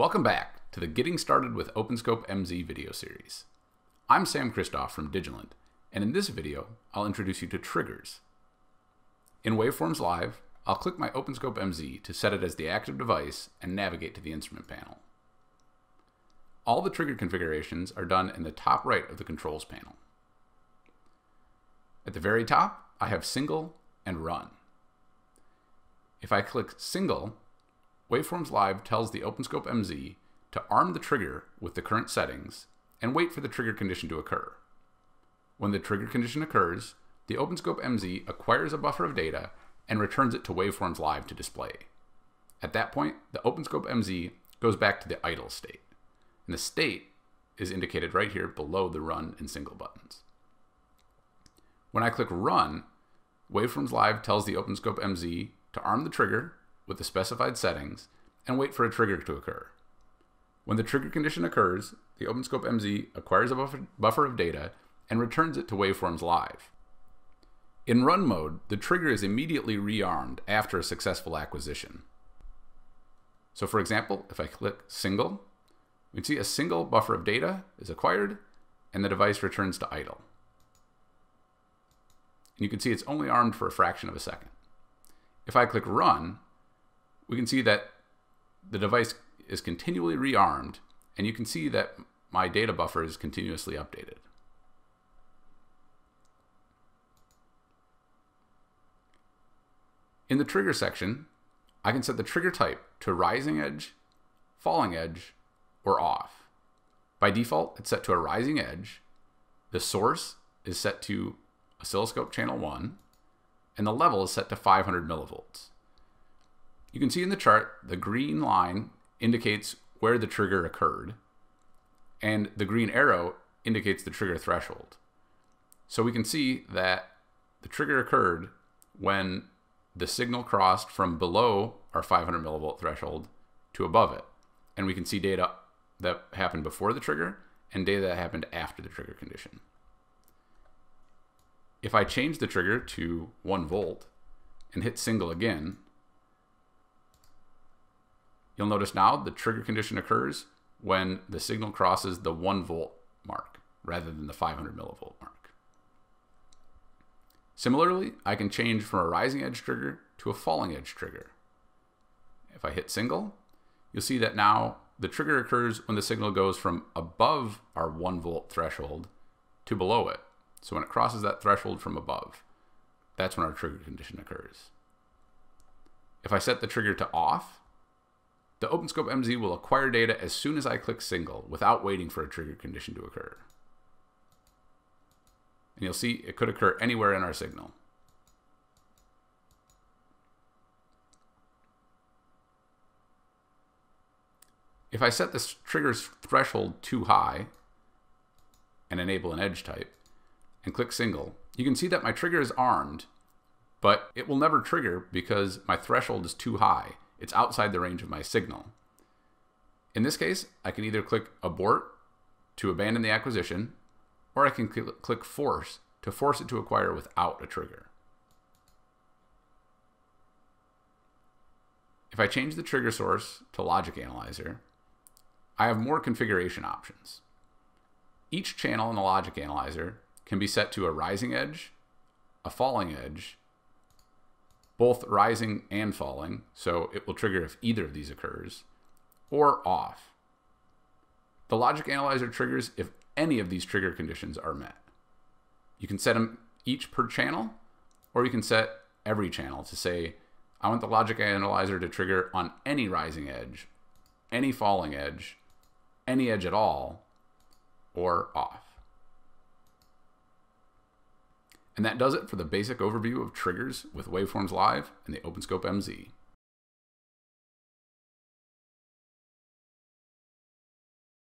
Welcome back to the Getting Started with OpenScope MZ video series. I'm Sam Kristoff from Digilent, and in this video, I'll introduce you to triggers. In Waveforms Live, I'll click my OpenScope MZ to set it as the active device and navigate to the instrument panel. All the trigger configurations are done in the top right of the controls panel. At the very top, I have single and run. If I click single, Waveforms Live tells the OpenScope MZ to arm the trigger with the current settings and wait for the trigger condition to occur. When the trigger condition occurs, the OpenScope MZ acquires a buffer of data and returns it to Waveforms Live to display. At that point, the OpenScope MZ goes back to the idle state, and the state is indicated right here below the run and single buttons. When I click run, Waveforms Live tells the OpenScope MZ to arm the trigger with the specified settings and wait for a trigger to occur. When the trigger condition occurs, the OpenScope MZ acquires a buffer, of data and returns it to Waveforms Live. In run mode, the trigger is immediately rearmed after a successful acquisition. So for example, if I click single, we can see a single buffer of data is acquired and the device returns to idle. And you can see it's only armed for a fraction of a second. If I click run, we can see that the device is continually rearmed, and you can see that my data buffer is continuously updated. In the trigger section, I can set the trigger type to rising edge, falling edge, or off. By default, it's set to a rising edge. The source is set to oscilloscope channel 1, and the level is set to 500 millivolts. You can see in the chart, the green line indicates where the trigger occurred, and the green arrow indicates the trigger threshold. So we can see that the trigger occurred when the signal crossed from below our 500 millivolt threshold to above it. And we can see data that happened before the trigger and data that happened after the trigger condition. If I change the trigger to 1 volt and hit single again, You'll notice now the trigger condition occurs when the signal crosses the 1 volt mark rather than the 500 millivolt mark. Similarly, I can change from a rising edge trigger to a falling edge trigger. If I hit single, you'll see that now the trigger occurs when the signal goes from above our 1 volt threshold to below it. So when it crosses that threshold from above, that's when our trigger condition occurs. If I set the trigger to off, the OpenScope MZ will acquire data as soon as I click single without waiting for a trigger condition to occur. And you'll see it could occur anywhere in our signal. If I set this trigger's threshold too high and enable an edge type and click single, you can see that my trigger is armed, but it will never trigger because my threshold is too high it's outside the range of my signal. In this case, I can either click abort to abandon the acquisition, or I can cl click force to force it to acquire without a trigger. If I change the trigger source to Logic Analyzer, I have more configuration options. Each channel in the Logic Analyzer can be set to a rising edge, a falling edge, both rising and falling, so it will trigger if either of these occurs, or off. The logic analyzer triggers if any of these trigger conditions are met. You can set them each per channel, or you can set every channel to say, I want the logic analyzer to trigger on any rising edge, any falling edge, any edge at all, or off. And that does it for the basic overview of triggers with Waveforms Live and the OpenScope MZ.